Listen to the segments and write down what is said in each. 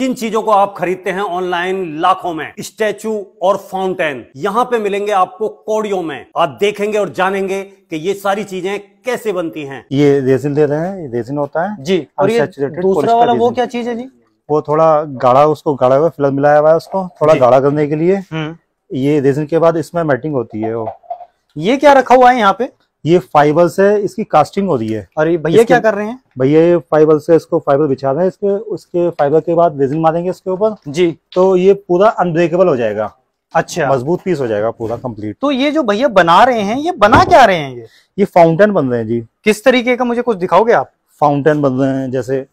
जिन चीज़ों को आप खरीदते हैं ऑनलाइन लाखों में? स्टैचू और फाउंटेन। यहाँ पे मिलेंगे आपको कौड़ियों में। आप देखेंगे और जानेंगे कि ये सारी चीज़ें कैसे बनती हैं। ये रेजिन दे रहे हैं ये रेजिन होता है। जी और ये दूसरा वाला वो क्या चीज़ है जी? वो थोड़ा गाढ़ा उसको गाढ़ा हुआ फिलर मिलाया हुआ है उसको थोड़ा गाढ़ा करने के लिए। हम्म। ये रेजिन के बाद इसमें मैटिंग होती है वो। ये क्या रखा हुआ है यहाँ पे? ये फाइबर से इसकी कास्टिंग हो रही है। और ये भैया क्या कर रहे हैं? भैया ये फाइबर से इसको फाइबर बिछा रहे हैं इसके उसके फाइबर के बाद रेजिन मारेंगे इसके ऊपर। जी। तो ये पूरा अनब्रेकेबल हो जाएगा। अच्छा। मज़बूत पीस हो जाएगा पूरा कंप्लीट तो ये जो भैया बना रहे हैं ये बना क्या रहे हैं ये? ये फाउंटेन बन रहे हैं जी। किस तरीके का मुझे कुछ दिखाओगे आप? फाउंटेन बन रहे हैं जैसे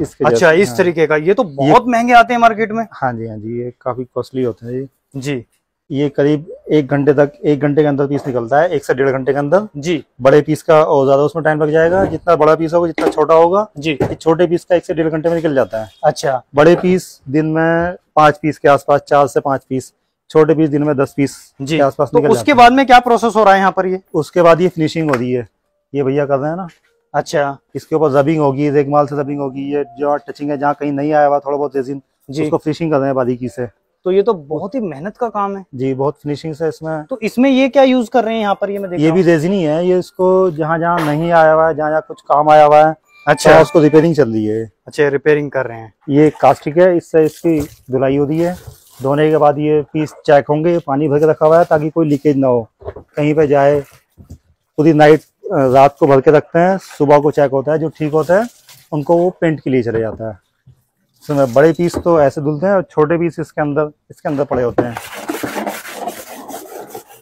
इसके अच्छा जैसे- इस हाँ। तरीके का। ये तो बहुत महँगे आते हैं मार्केट में। हाँ जी हाँ जी ये काफ़ी कॉस्टली होते हैं जी। जी। ये करीब एक घंटे तक एक घंटे के अंदर पीस निकलता है एक से डेढ़ घंटे के अंदर। जी। बड़े पीस का और ज़्यादा उसमें टाइम लग जाएगा। जितना बड़ा पीस होगा जितना छोटा होगा जी। छोटे पीस का एक से डेढ़ घंटे में निकल जाता है। अच्छा। बड़े पीस दिन में पाँच पीस के आसपास चार से पाँच पीस छोटे पीस दिन में दस पीस जी। के आसपास तो उसके बाद में क्या प्रोसेस हो रहा है यहाँ पर ये? उसके बाद ये फिनिशिंग हो रही है। ये भैया कर रहे हैं ना। अच्छा। इसके ऊपर जबिंग होगी रेगमाल से जबिंग होगी ये जो टचिंग है जहाँ कहीं नहीं आया हुआ थोड़ा बहुत रेजिन जी। उसको फिनिशिंग कर रहे हैं बारीकी से। तो ये तो बहुत ही मेहनत का काम है। जी बहुत फिनिशिंग है इसमें। तो इसमें ये क्या यूज़ कर रहे हैं यहाँ पर? ये मैं देख ये भी। रेजिन ही है ये इसको जहाँ जहाँ नहीं आया हुआ है जहाँ जहाँ कुछ काम आया हुआ है अच्छा। तो उसको रिपेयरिंग चल रही है। अच्छा रिपेयरिंग कर रहे हैं। ये कास्टिक है इससे इसकी धुलाई हो रही है। धोने के बाद ये पीस चेक होंगे पानी भर के रखा हुआ है ताकि कोई लीकेज ना हो। कहीं पे जाए पूरी नाइट रात को भर के रखते हैं सुबह को चेक होता है जो ठीक होता है उनको वो पेंट के लिए चले जाता है। इसमें बड़े पीस तो ऐसे धुलते हैं और छोटे पीस इसके अंदर इसके अंदर पड़े होते हैं।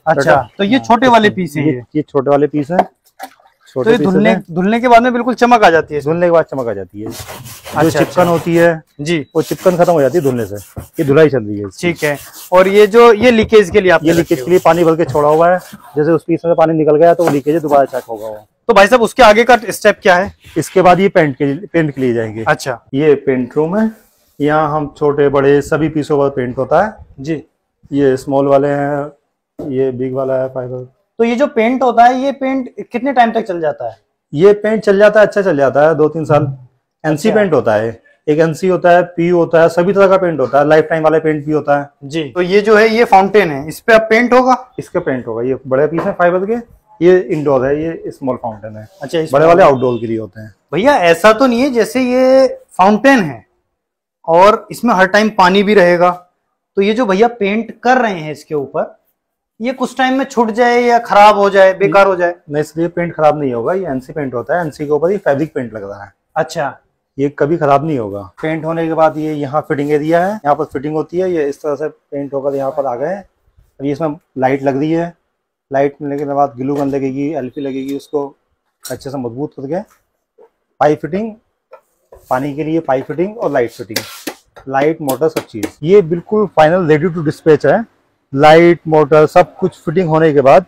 अच्छा तो ये छोटे वाले पीस हैं ये? छोटे वाले पीस है तो छोटे ये धुलने धुलने के बाद में बिल्कुल चमक आ जाती है धुलने के बाद चमक आ जाती है। अच्छा, जो चिपकन अच्छा, होती है जी। वो चिपकन खत्म हो जाती है धुलने से। ये धुलाई चल रही है ठीक है। और ये जो ये लीकेज के लिए आप ये लीकेज के लिए पानी भर के छोड़ा हुआ है। जैसे उस पीस में पानी निकल गया तो वो लीकेज दोबारा चेक होगा वो। तो भाई साहब उसके आगे का स्टेप क्या है? इसके बाद ये पेंट के पेंट के लिए जाएँगे। अच्छा। ये पेंट रूम है। यहाँ हम छोटे बड़े सभी पीसों का पेंट होता है। जी। ये स्मॉल वाले हैं ये बिग वाला है फाइबर तो ये जो पेंट होता है ये पेंट कितने टाइम तक चल जाता है? ये पेंट चल जाता है अच्छा चल जाता है दो तीन साल एनसी अच्छा। पेंट होता है। एक एनसी होता है पी होता है सभी तरह का पेंट होता है। लाइफ टाइम वाला पेंट भी होता है। जी। तो ये जो है ये फाउंटेन है। इस पे अब पेंट होगा? इसका पेंट होगा। ये बड़े पीस है फाइबर के। ये इंडोर है ये स्मॉल फाउंटेन है। अच्छा बड़े वाले आउटडोर के लिए होते हैं। भैया ऐसा तो नहीं है जैसे ये फाउंटेन है और इसमें हर टाइम पानी भी रहेगा। तो ये जो भैया पेंट कर रहे हैं इसके ऊपर ये कुछ टाइम में छूट जाए या खराब हो जाए बेकार हो जाए? नहीं इसलिए पेंट खराब नहीं होगा। ये एनसी पेंट होता है। एनसी के ऊपर ये फैब्रिक पेंट लग रहा है। अच्छा। ये कभी खराब नहीं होगा। पेंट होने के बाद ये यहाँ फिटिंग एरिया है। यहाँ पर फिटिंग होती है। ये इस तरह से पेंट होकर यहाँ पर आ गए अभी इसमें लाइट लग रही है। लाइट मिलने के बाद ग्लू गन लगेगी एलपी लगेगी उसको अच्छे से मज़बूत करके पाइप फिटिंग, पानी के लिए पाइप फिटिंग और लाइट फिटिंग। लाइट, मोटर सब चीज़। ये बिल्कुल फाइनल रेडी टू डिस्पैच है। लाइट, मोटर सब कुछ फिटिंग होने के बाद,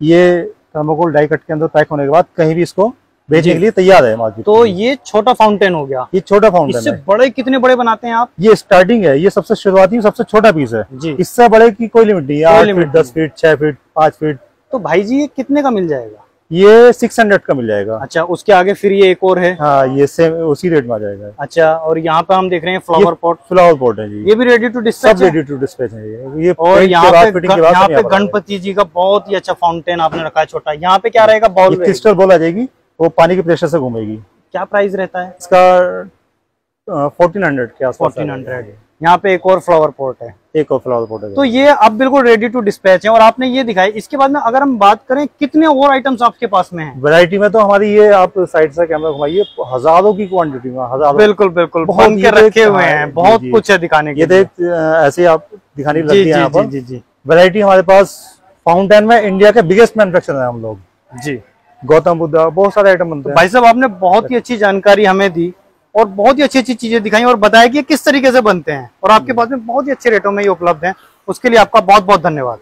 ये थर्मोकोल डाई कट के अंदर पैक होने के बाद कहीं भी इसको भेजने के लिए तैयार है मार्केट तो ये छोटा फाउंटेन हो गया। ये छोटा फाउंटेन इससे है। बड़े कितने बड़े बनाते हैं आप? ये स्टार्टिंग है ये सबसे शुरुआती सबसे छोटा पीस है। जी। इससे बड़े की कोई लिमिट नहीं है। फीट दस फीट छह फीट पाँच फीट तो भाई जी ये कितने का मिल जाएगा? ये सिक्स हंड्रेड का मिल जाएगा। अच्छा उसके आगे फिर ये एक और है? हाँ ये सेम उसी रेट में आ जाएगा। अच्छा और यहाँ पे हम देख रहे हैं फ्लावर पॉट फ्लावर पॉट है जी। ये भी ready to dispatch ready to dispatch है ये। और यहाँ पे यहाँ पे। गणपति जी का बहुत ही अच्छा फाउंटेन आपने रखा है छोटा। यहाँ पे क्या रहेगा? बॉल क्रिस्टल बॉल आ जाएगी। वो पानी के प्रेशर से घूमेगी। क्या प्राइस रहता है? इसका फोर्टीन हंड्रेड के आसपास फोर्टीन हंड्रेड यहाँ पे एक और फ्लावर पोर्ट है। एक और फ्लावर पॉट है तो ये अब बिल्कुल रेडी टू डिस्पैच है और आपने ये दिखाई इसके बाद में अगर हम बात करें कितने और आइटम्स आपके पास में हैं? वैरायटी में तो हमारी ये आप साइड से कैमरा घुमाइए हज़ारों की क्वांटिटी में हज़ारों। बिल्कुल बिल्कुल बहुत के रखे हुए हाँ, हैं बहुत। कुछ है दिखाने के ये ऐसे आप दिखाने लग जी है जी जी जी जी। वैरायटी हमारे पास फाउंटेन में इंडिया के बिगेस्ट मैनुफेक्चर है हम लोग। जी। गौतम बुद्ध बहुत सारे आइटम बनते हैं। भाई साहब आपने बहुत ही अच्छी जानकारी हमें दी और बहुत ही अच्छी अच्छी चीज़ें दिखाई और बताया कि किस तरीके से बनते हैं। और आपके पास में बहुत ही अच्छे रेटों में ये उपलब्ध है। उसके लिए आपका बहुत बहुत धन्यवाद।